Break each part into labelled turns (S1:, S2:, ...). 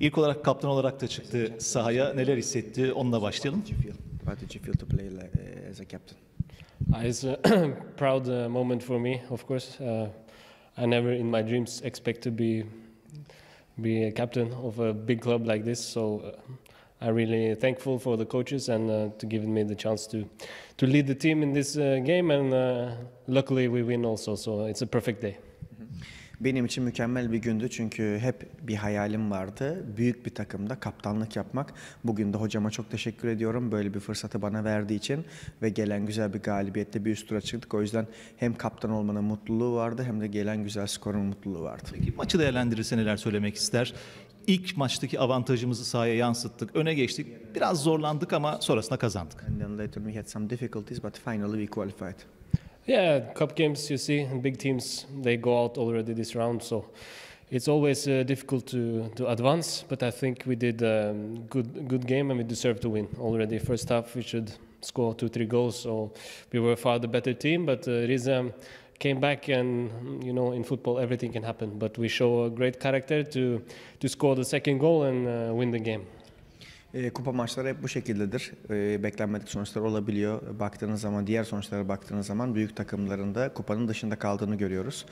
S1: İlk olarak kaptan olarak da çıktı sahaya. Neler hissetti? Onunla başlayalım.
S2: What did you feel? What did you feel to play like, uh, as a captain?
S3: Uh, It's a proud uh, moment for me, of course. Uh, I never in my dreams expect to be be a captain of a big club like this. So uh, I'm really thankful for the coaches and uh, to giving me the chance to to lead the team in this uh, game. And uh, luckily we win also. So it's a perfect day.
S2: Benim için mükemmel bir gündü çünkü hep bir hayalim vardı. Büyük bir takımda kaptanlık yapmak. Bugün de hocama çok teşekkür ediyorum böyle bir fırsatı bana verdiği için ve gelen güzel bir galibiyetle bir üst tura çıktık. O yüzden hem kaptan olmanın mutluluğu vardı hem de gelen güzel skorun mutluluğu vardı.
S1: Peki maçı değerlendirirse neler söylemek ister? İlk maçtaki avantajımızı sahaya yansıttık. Öne geçtik. Biraz zorlandık ama sonrasında kazandık.
S2: And then later we had some difficulties but finally we qualified.
S3: Yeah, cup games you see, and big teams they go out already this round, so it's always uh, difficult to, to advance. But I think we did a good good game and we deserve to win already. First half we should score two three goals, so we were far the better team. But uh, Riza came back, and you know in football everything can happen. But we show a great character to to score the second goal and uh, win the game.
S2: E, kupa maçları hep bu şekildedir. E, beklenmedik sonuçlar olabiliyor. Baktığınız zaman, diğer sonuçlara baktığınız zaman büyük takımların da kupanın dışında kaldığını görüyoruz.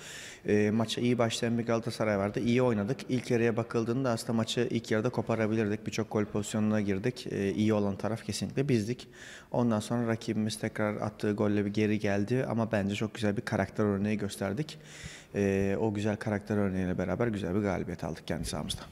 S2: E, maça iyi başlayan bir Galatasaray vardı. İyi oynadık. İlk yarıya bakıldığında aslında maçı ilk yarıda koparabilirdik. Birçok gol pozisyonuna girdik. E, iyi olan taraf kesinlikle bizdik. Ondan sonra rakibimiz tekrar attığı golle bir geri geldi ama bence çok güzel bir karakter örneği gösterdik. E, o güzel karakter örneğiyle beraber güzel bir galibiyet aldık kendi sahamızda.